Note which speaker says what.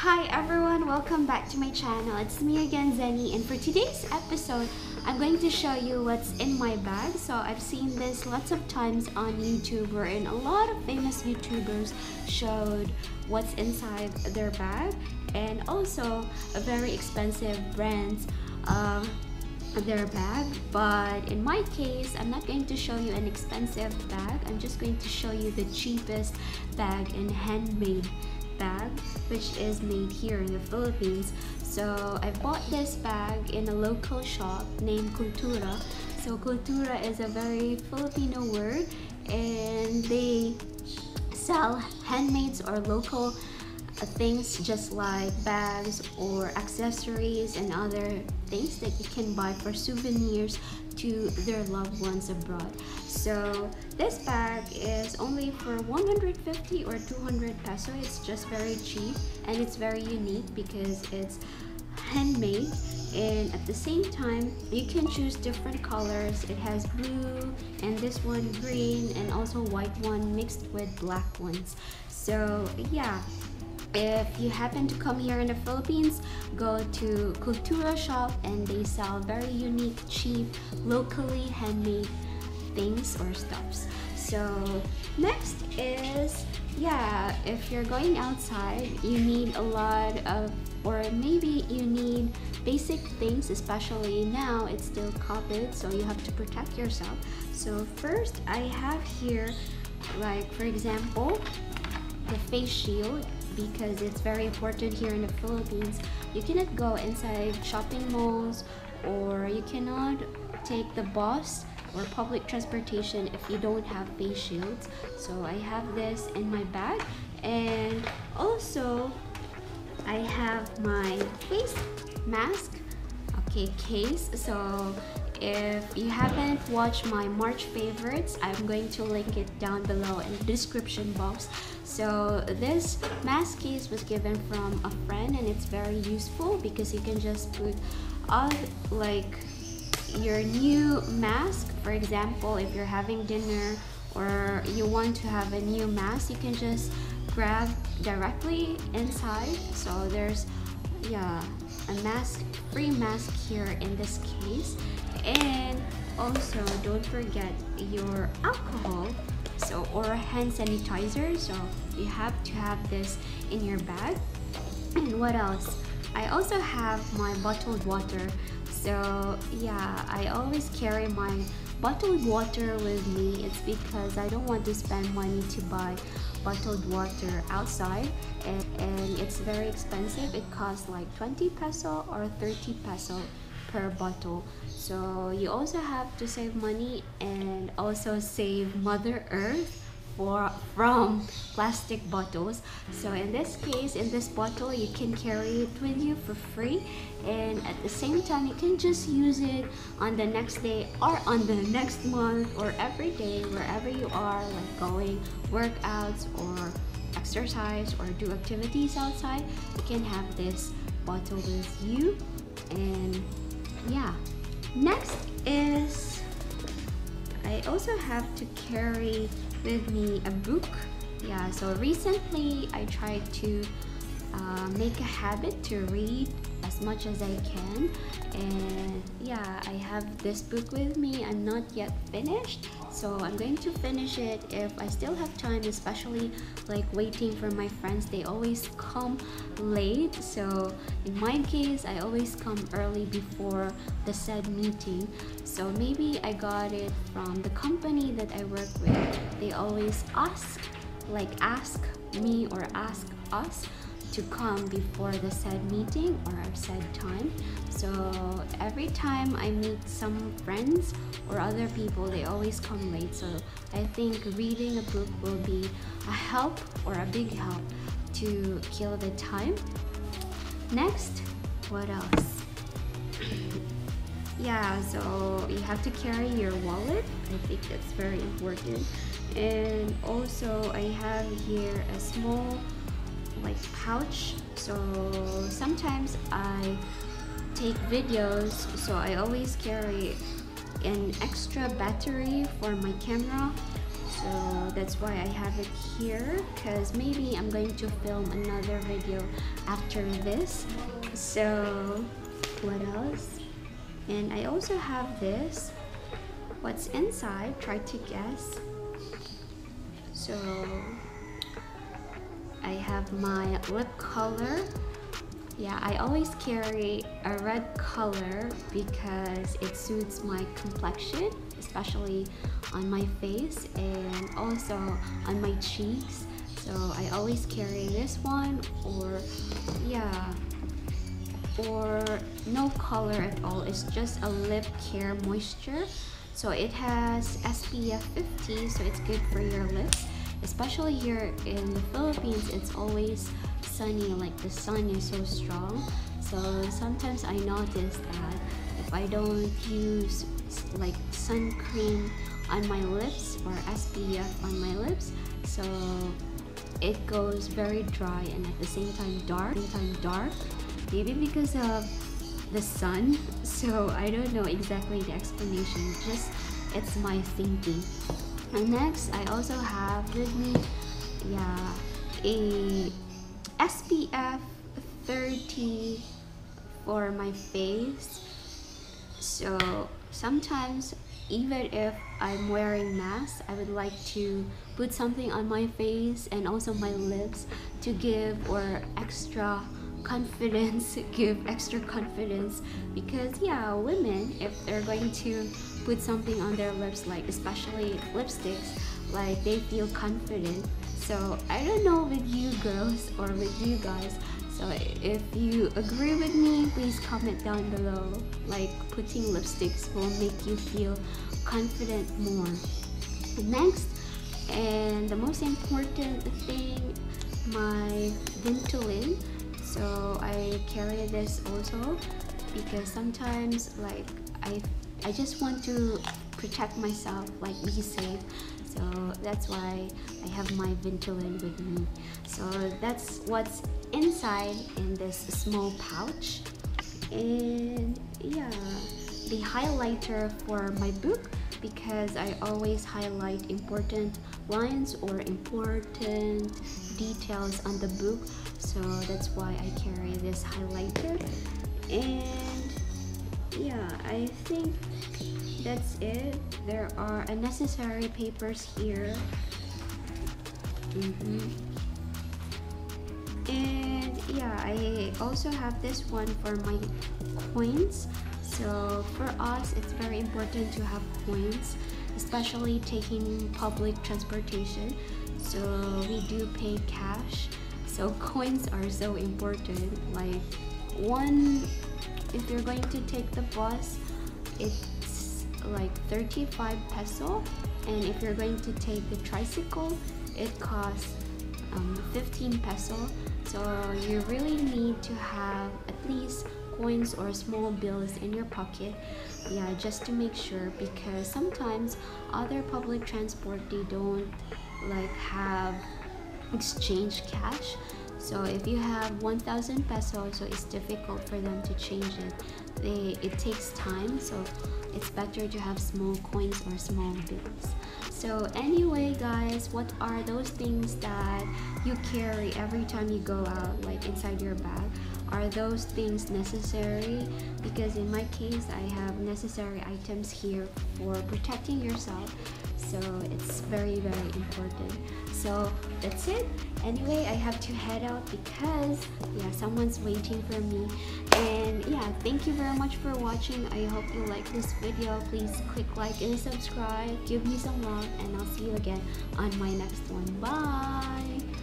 Speaker 1: Hi everyone, welcome back to my channel. It's me again, Zenny, and for today's episode, I'm going to show you what's in my bag. So I've seen this lots of times on YouTube wherein a lot of famous YouTubers showed what's inside their bag and also a very expensive brands um, their bag but in my case I'm not going to show you an expensive bag I'm just going to show you the cheapest bag and handmade bag which is made here in the Philippines so I bought this bag in a local shop named Kultura. so Kultura is a very Filipino word and they sell handmaids or local things just like bags or accessories and other things that you can buy for souvenirs to their loved ones abroad. So this bag is only for 150 or 200 peso. It's just very cheap and it's very unique because it's handmade and at the same time you can choose different colors it has blue and this one green and also white one mixed with black ones so yeah if you happen to come here in the Philippines, go to Kultura shop and they sell very unique, cheap, locally handmade things or stuffs. So next is, yeah, if you're going outside, you need a lot of, or maybe you need basic things, especially now it's still COVID, so you have to protect yourself. So first I have here, like for example, the face shield because it's very important here in the Philippines. You cannot go inside shopping malls or you cannot take the bus or public transportation if you don't have face shields. So I have this in my bag and also I have my face mask case so if you haven't watched my March favorites, I'm going to link it down below in the description box. So this mask case was given from a friend and it's very useful because you can just put all like your new mask. For example, if you're having dinner or you want to have a new mask, you can just grab directly inside. So there's yeah a mask free mask here in this case. And also don't forget your alcohol so or hand sanitizer. So you have to have this in your bag. And what else? I also have my bottled water. So yeah I always carry my bottled water with me. It's because I don't want to spend money to buy bottled water outside and, and it's very expensive. It costs like 20 peso or 30 peso per bottle. So you also have to save money and also save mother earth for from plastic bottles. So in this case in this bottle you can carry it with you for free. And at the same time you can just use it on the next day or on the next month or every day wherever you are like going workouts or exercise or do activities outside you can have this bottle with you. And yeah. Next is I also have to carry with me a book. Yeah so recently I tried to uh, make a habit to read as much as I can. And yeah I have this book with me. I'm not yet finished so I'm going to finish it if I still have time especially like waiting for my friends. They always come late so in my case I always come early before the said meeting. So maybe I got it from the company that I work with. They always ask like ask me or ask us to come before the said meeting or said time. So every time I meet some friends or other people they always come late. So I think reading a book will be a help or a big help to kill the time. Next what else? Yeah so you have to carry your wallet. I think that's very important. And also I have here a small like pouch. So sometimes I take videos so I always carry an extra battery for my camera. So that's why I have it here because maybe I'm going to film another video after this. So what else? And I also have this. What's inside? Try to guess. So I have my lip color. Yeah I always carry a red color because it suits my complexion especially on my face and also on my cheeks. So I always carry this one or yeah or no color at all. It's just a lip care moisture. So it has SPF 50 so it's good for your lips especially here in the Philippines it's always sunny like the sun is so strong. So sometimes I notice that if I don't use like sun cream on my lips or SPF on my lips so it goes very dry and at the same time dark same time dark maybe because of the sun. So I don't know exactly the explanation just it's my thinking and next I also have with me yeah a SPF 30 for my face. So sometimes even if I'm wearing mask I would like to put something on my face and also my lips to give or extra confidence give extra confidence. Because yeah women if they're going to put something on their lips like especially lipsticks like they feel confident. So i don't know with you girls or with you guys so if you agree with me please comment down below like putting lipsticks will make you feel confident more. Next and the most important thing my Ventolin. So I carry this also because sometimes like I I just want to protect myself like be safe. So that's why I have my Ventolin with me. So that's what's inside in this small pouch. And yeah the highlighter for my book because I always highlight important lines or important details on the book. So that's why I carry this highlighter. And I think that's it. There are unnecessary papers here. Mm -hmm. and yeah I also have this one for my coins. So for us it's very important to have coins especially taking public transportation. So we do pay cash. So coins are so important. Like one if you're going to take the bus it's like 35 peso and if you're going to take the tricycle it costs um, 15 peso. So you really need to have at least coins or small bills in your pocket yeah just to make sure because sometimes other public transport they don't like have exchange cash so if you have 1000 pesos so it's difficult for them to change it. They it takes time so it's better to have small coins or small bills. So anyway guys what are those things that you carry every time you go out like inside your bag? Are those things necessary? Because in my case I have necessary items here for protecting yourself. So it's very very important so that's it. Anyway I have to head out because yeah someone's waiting for me. And yeah thank you very much for watching. I hope you like this video. Please click like and subscribe. Give me some love and I'll see you again on my next one. Bye